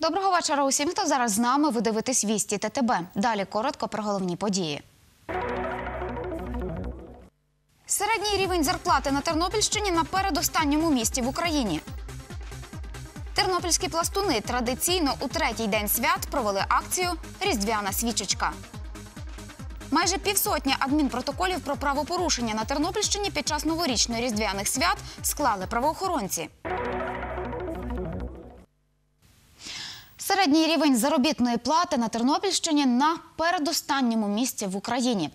Доброго вечора усім, хто зараз з нами. Ви дивитесь вісті ТТБ. Далі коротко про головні події. Середній рівень зарплати на Тернопільщині на передостанньому місці в Україні. Тернопільські пластуни традиційно у третій день свят провели акцію Різдвяна свічечка. Майже півсотні адмінпротоколів про правопорушення на Тернопільщині під час новорічно-різдвяних свят склали правоохоронці. Середній рівень заробітної плати на Тернопільщині на передостанньому місці в Україні.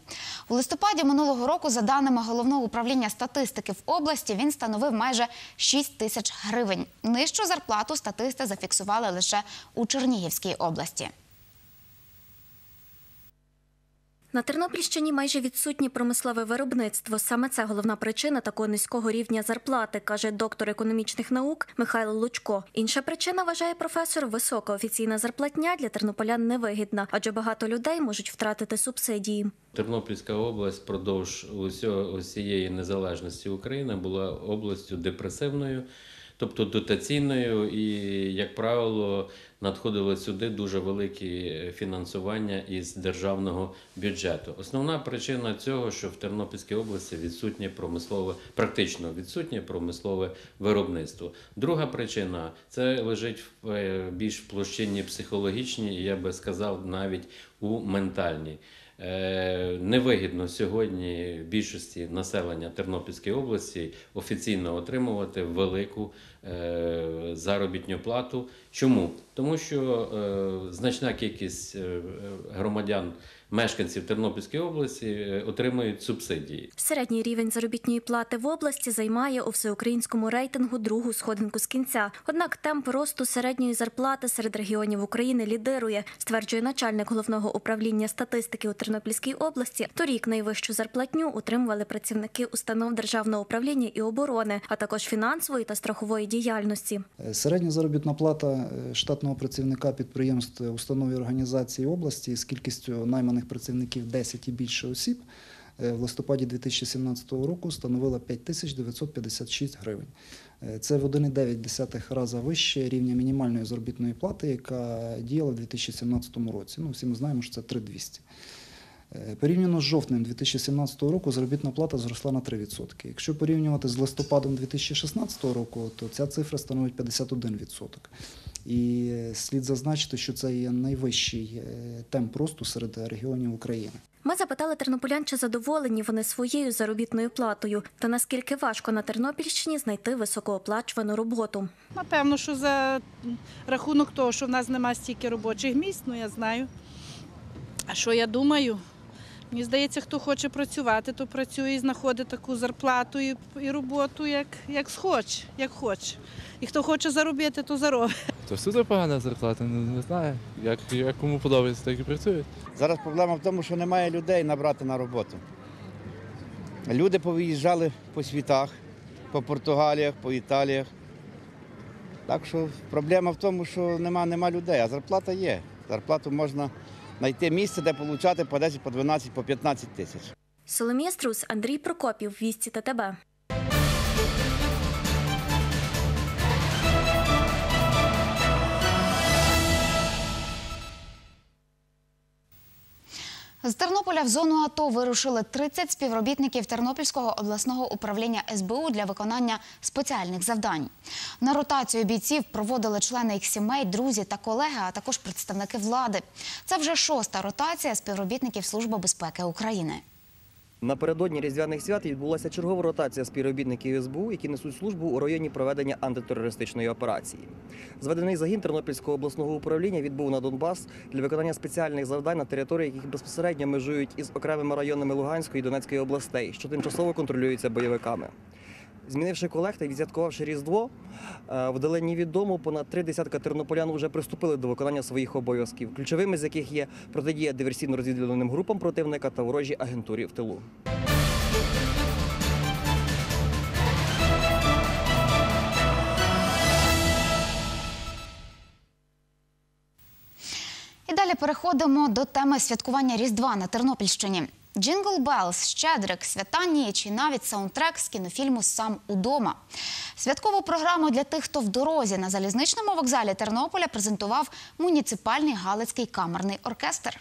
У листопаді минулого року, за даними головного управління статистики в області, він становив майже 6 тисяч гривень. Нижчу зарплату статисти зафіксували лише у Чернігівській області. На Тернопільщині майже відсутнє промислове виробництво. Саме це головна причина такого низького рівня зарплати, каже доктор економічних наук Михайло Лучко. Інша причина вважає професор висока офіційна зарплатня для тернополян невигідна, адже багато людей можуть втратити субсидії. Тернопільська область впродовж усього усієї незалежності України була областю депресивною, тобто дотаційною, і, як правило, надходило сюди дуже великі фінансування із державного бюджету. Основна причина цього, що в Тернопільській області відсутнє промислове, практично відсутнє промислове виробництво. Друга причина це лежить в е, більш в площині психологічній, і я би сказав, навіть у ментальній. Е, Невигідно сьогодні більшості населення Тернопільської області офіційно отримувати велику е, заробітну плату. Чому? Тому що е, значна кількість громадян, мешканців Тернопільської області е, отримують субсидії. Середній рівень заробітної плати в області займає у всеукраїнському рейтингу другу сходинку з кінця. Однак темп росту середньої зарплати серед регіонів України лідирує, стверджує начальник головного управління статистики у Тернопільській області. Торік найвищу зарплатню отримували працівники установ державного управління і оборони, а також фінансової та страхової діяльності. Середня заробітна плата е, штатного працівника підприємств, установ і організацій області з кількістю найманих працівників 10 і більше осіб е, в листопаді 2017 року становила 5956 гривень. Е, Це в 1,9 рази вище рівня мінімальної заробітної плати, яка діяла в 2017 році. Ну, всі ми знаємо, що це 3200. Е, Порівняно з жовтнем 2017 року заробітна плата зросла на 3%. Якщо порівнювати з листопадом 2016 року, то ця цифра становить 51%. І слід зазначити, що це є найвищий е, темп росту серед регіонів України. Ми запитали тернополян, чи задоволені вони своєю заробітною платою, та наскільки важко на Тернопільщині знайти високооплачувану роботу. Напевно, що за рахунок того, що в нас немає стільки робочих місць, ну я знаю. А що я думаю? Мені здається, хто хоче працювати, то працює і знаходить таку зарплату і, і роботу, як, як схоче, як хоче. І хто хоче заробити, то заробить. То всюди погана зарплата, не, не знаю. Як, як кому подобається, так і працюють. Зараз проблема в тому, що немає людей набрати на роботу. Люди повиїжджали по світах, по Португаліях, по Італіях. Так що проблема в тому, що нема, нема людей, а зарплата є. Зарплату можна знайти місце, де отримати по 10, по 12, по 15 тисяч. Соломія Струс, Андрій Прокопів, Вісті ТТБ. З Тернополя в зону АТО вирушили 30 співробітників Тернопільського обласного управління СБУ для виконання спеціальних завдань. На ротацію бійців проводили члени їх сімей, друзі та колеги, а також представники влади. Це вже шоста ротація співробітників Служби безпеки України. Напередодні різдвяних свят відбулася чергова ротація співробітників СБУ, які несуть службу у районі проведення антитерористичної операції. Зведений загін Тернопільського обласного управління відбув на Донбас для виконання спеціальних завдань на території, яких безпосередньо межують із окремими районами Луганської і Донецької областей, що тимчасово контролюються бойовиками. Змінивши колектор, відсвяткувавши Різдво, е, вдалені відомо понад три десятка тернополян вже приступили до виконання своїх обов'язків, ключовими з яких є протидія диверсійно-розвідувальним групам противника та ворожій агентурі в тилу. І далі переходимо до теми святкування Різдва на Тернопільщині. Jingle Bells, Щедрик, свята ніч і навіть саундтрек з кінофільму Сам удома. Святкову програму для тих, хто в дорозі на залізничному вокзалі Тернополя презентував муніципальний Галицький камерний оркестр.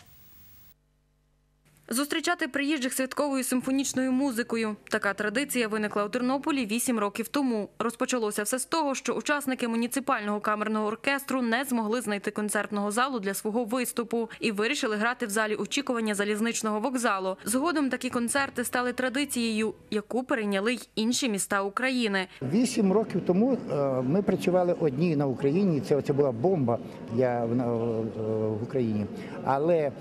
Зустрічати приїжджих святковою симфонічною музикою. Така традиція виникла у Тернополі вісім років тому. Розпочалося все з того, що учасники муніципального камерного оркестру не змогли знайти концертного залу для свого виступу і вирішили грати в залі очікування залізничного вокзалу. Згодом такі концерти стали традицією, яку перейняли й інші міста України. Вісім років тому е, ми працювали одні на Україні. Це, це була бомба для в, в Україні. Але е,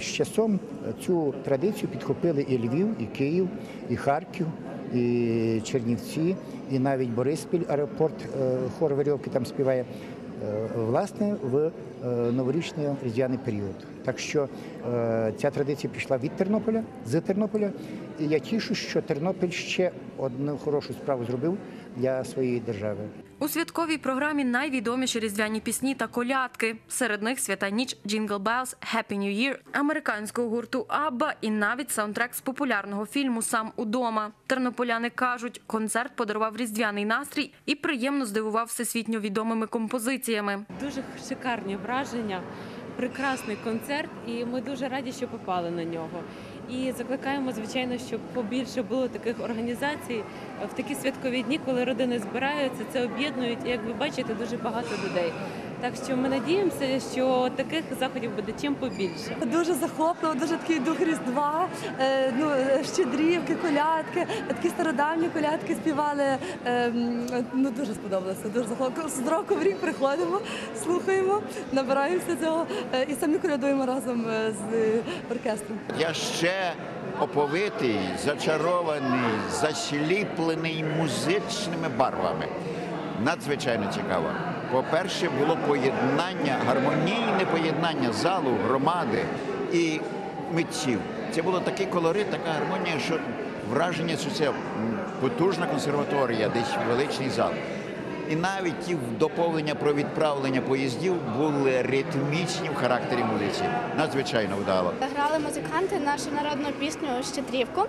з часом цю традицію підхопили і Львів, і Київ, і Харків, і Чернівці, і навіть Бориспіль, аеропорт, е, хор Верьовки там співає. е, Власне, в е, новорічний різдвяний період. Так що е, ця традиція пішла від Тернополя, з Тернополя. І я тішу, що Тернопіль ще одну хорошу справу зробив для своєї держави. У святковій програмі найвідоміші різдвяні пісні та колядки. Серед них свята ніч Jingle Bells, Happy New Year, американського гурту Абба і навіть саундтрек з популярного фільму Сам удома. Тернополяни кажуть, концерт подарував різдвяний настрій і приємно здивував всесвітньо відомими композиціями. Дуже шикарні враження, прекрасний концерт, і ми дуже раді, що попали на нього. І закликаємо, звичайно, щоб побільше було таких організацій в такі святкові дні, коли родини збираються, це об'єднують. І як ви бачите, дуже багато людей. Так що ми надіємося, що таких заходів буде чим побільше. Дуже захопливо, дуже такий дух Різдва, е, ну, е, щедрівки, колядки, такі стародавні колядки співали. е, Ну, дуже сподобалося, дуже захопливо. З року в рік приходимо, слухаємо, набираємося цього і самі колядуємо разом з оркестром. Я ще оповитий, зачарований, засліплений музичними барвами. Надзвичайно цікаво. По-перше, було поєднання, гармонійне поєднання залу, громади і митців. Це було такий колорит, така гармонія, що враження, що це потужна консерваторія, десь величний зал. І навіть ті доповнення про відправлення поїздів були ритмічні в характері музиці. Надзвичайно вдало. Грали музиканти нашу народну пісню Щедрівку.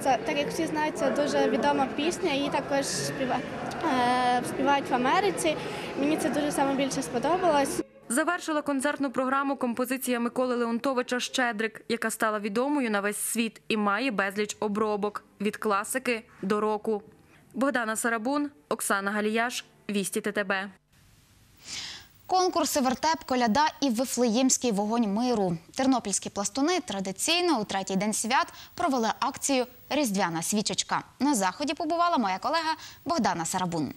Це так як всі знають, це дуже відома пісня. Її також співа... е, співають в Америці. Мені це дуже саме більше сподобалось. Завершила концертну програму композиція Миколи Леонтовича Щедрик, яка стала відомою на весь світ і має безліч обробок від класики до року. Богдана Сарабун, Оксана Галіяш, Вісті ТТБ. Конкурси вертеп, коляда і вифлеємський вогонь миру. Тернопільські пластуни традиційно у третій день свят провели акцію Різдвяна свічечка. На заході побувала моя колега Богдана Сарабун.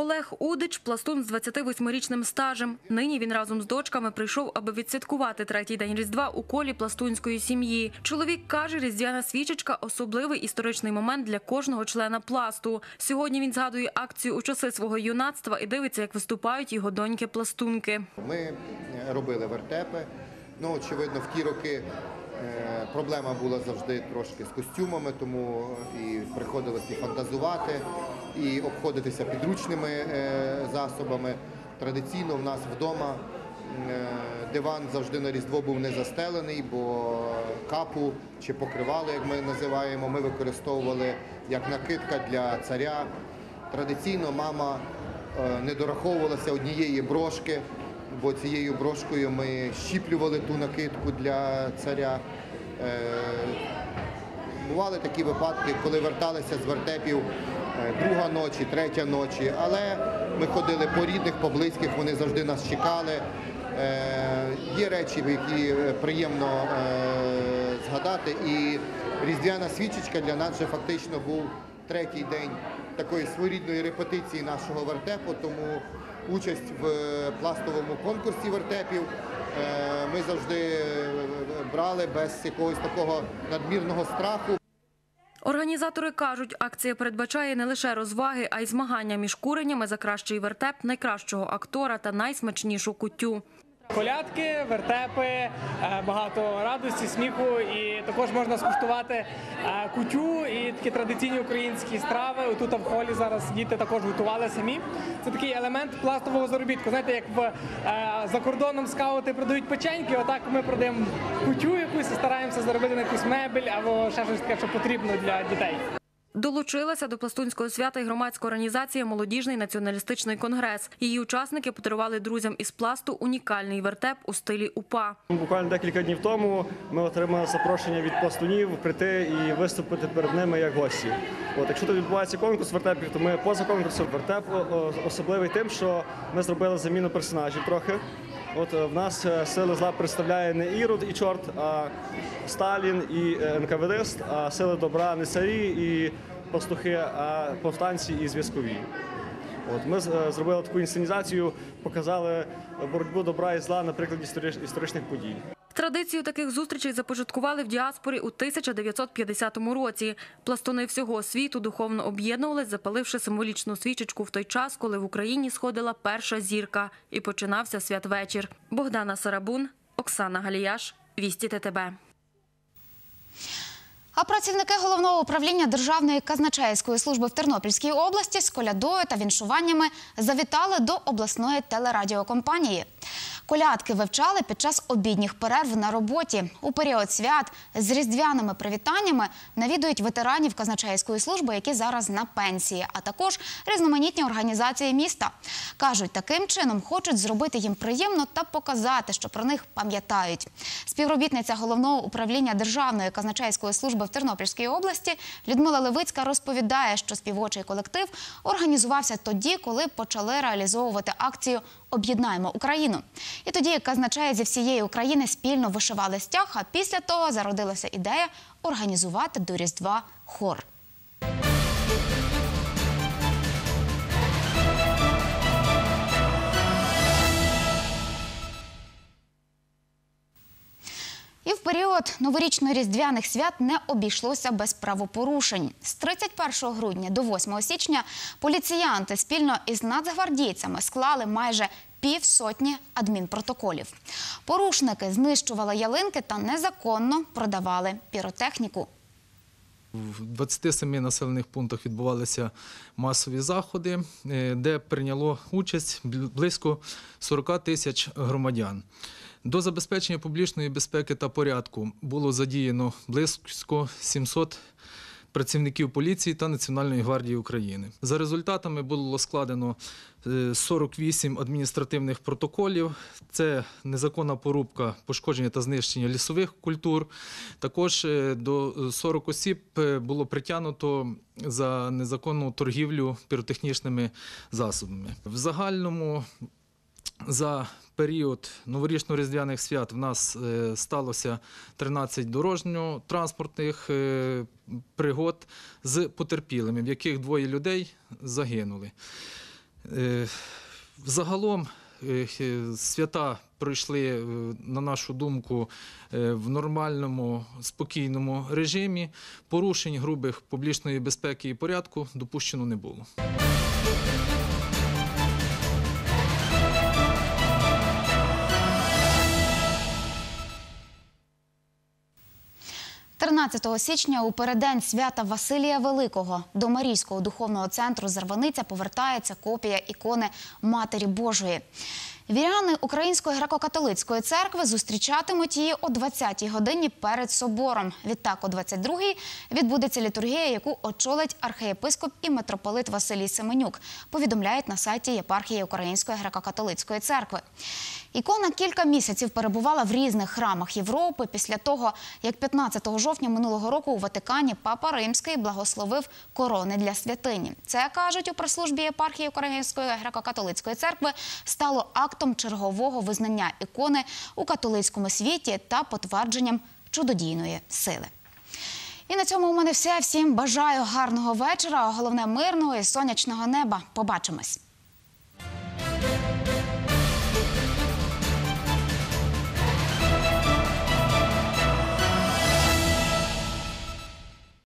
Олег Удич – пластун з 28-річним стажем. Нині він разом з дочками прийшов, аби відсвяткувати третій день Різдва у колі пластунської сім'ї. Чоловік каже, різдвяна свічечка – особливий історичний момент для кожного члена пласту. Сьогодні він згадує акцію у часи свого юнацтва і дивиться, як виступають його доньки-пластунки. Ми е, робили вертепи. Ну, очевидно, в ті роки проблема була завжди трошки з костюмами, тому і приходилось і фантазувати, і обходитися підручними е, засобами. Традиційно в нас вдома е, диван завжди на Різдво був не застелений, бо капу чи покривало, як ми називаємо, ми використовували як накидка для царя. Традиційно мама е, не дораховувалася однієї брошки, бо цією брошкою ми щіплювали ту накидку для царя. Е, Бували такі випадки, коли верталися з вертепів е, друга ночі, третя ночі, але ми ходили по рідних, по близьких, вони завжди нас чекали. Е, Є речі, які приємно згадати, і різдвяна свічечка для нас вже фактично був третій день такої своєрідної репетиції нашого вертепу, тому участь в е, пластовому конкурсі вертепів е, ми завжди е, брали без якогось такого надмірного страху. Організатори кажуть, акція передбачає не лише розваги, а й змагання між куренями за кращий вертеп, найкращого актора та найсмачнішу кутю. Колядки, вертепи, е, багато радості, сміху, і також можна скуштувати е, кутю і такі традиційні українські страви. Тут в холі зараз діти також готували самі. Це такий елемент пластового заробітку. Знаєте, як в е, за кордоном скаути продають печеньки, отак ми продаємо кутю якусь і стараємося заробити на якусь мебель або ще щось таке, що потрібно для дітей. Долучилася до пластунського свята і громадська організація Молодіжний націоналістичний конгрес. Її учасники подарували друзям із пласту унікальний вертеп у стилі УПА. Буквально декілька днів тому ми отримали запрошення від пластунів прийти і виступити перед ними як гості. От якщо тут відбувається конкурс вертепів, то ми поза конкурсом вертеп особливий тим, що ми зробили заміну персонажів трохи. От в нас е, сили зла представляє не Ірод і чорт, а Сталін і е, НКВДист, а сили добра не царі і пастухи, а повстанці і зв'язкові. От ми е, зробили таку інсценізацію, показали боротьбу добра і зла на прикладі історичних подій. Традицію таких зустрічей започаткували в діаспорі у 1950 році. Пластуни всього світу духовно об'єднувались, запаливши символічну свічечку в той час, коли в Україні сходила перша зірка і починався святвечір. Богдана Сарабун, Оксана Галіяш, Вісті ТТБ. А працівники головного управління Державної казначейської служби в Тернопільській області з колядою та віншуваннями завітали до обласної телерадіокомпанії. Колядки вивчали під час обідніх перерв на роботі. У період свят з різдвяними привітаннями навідують ветеранів казначейської служби, які зараз на пенсії, а також різноманітні організації міста. Кажуть, таким чином хочуть зробити їм приємно та показати, що про них пам'ятають. Співробітниця головного управління Державної казначейської служби в Тернопільській області Людмила Левицька розповідає, що співочий колектив організувався тоді, коли почали реалізовувати акцію Об'єднаємо Україну. І тоді казначеї зі всієї України спільно вишивали стяг. А після того зародилася ідея організувати до Різдва хор. Період новорічно-різдвяних свят не обійшлося без правопорушень. З 31 грудня до 8 січня поліціянти спільно із нацгвардійцями склали майже півсотні адмінпротоколів. Порушники знищували ялинки та незаконно продавали піротехніку. В 27 населених пунктах відбувалися масові заходи, е, де прийняло участь близько 40 тисяч громадян. До забезпечення публічної безпеки та порядку було задіяно близько 700 працівників поліції та Національної гвардії України. За результатами було складено е, 48 адміністративних протоколів. Це незаконна порубка, пошкодження та знищення лісових культур. Також е, до 40 осіб е, було притягнуто за незаконну торгівлю піротехнічними засобами. В загальному за період новорічно-різдвяних свят в нас е, сталося 13 дорожньо-транспортних е, пригод з потерпілими, в яких двоє людей загинули. Е, Загалом свята пройшли, на нашу думку, в нормальному, спокійному режимі. Порушень грубих публічної безпеки і порядку допущено не було. 13 січня у переддень свята Василія Великого до Марійського духовного центру Зарваниця повертається копія ікони Матері Божої. Віряни Української греко-католицької церкви зустрічатимуть її о 20-й годині перед собором. Відтак, о 22-й відбудеться літургія, яку очолить архієпископ і митрополит Василій Семенюк. Повідомляють на сайті єпархії Української греко-католицької церкви. Ікона кілька місяців перебувала в різних храмах Європи після того, як 15 жовтня минулого року у Ватикані Папа Римський благословив корони для святині. Це кажуть у прес-службі єпархії Української греко-католицької церкви стало актом чергового визнання ікони у католицькому світі та потвердженням чудодійної сили. І на цьому у мене все. Всім бажаю гарного вечора, а головне мирного і сонячного неба. Побачимось.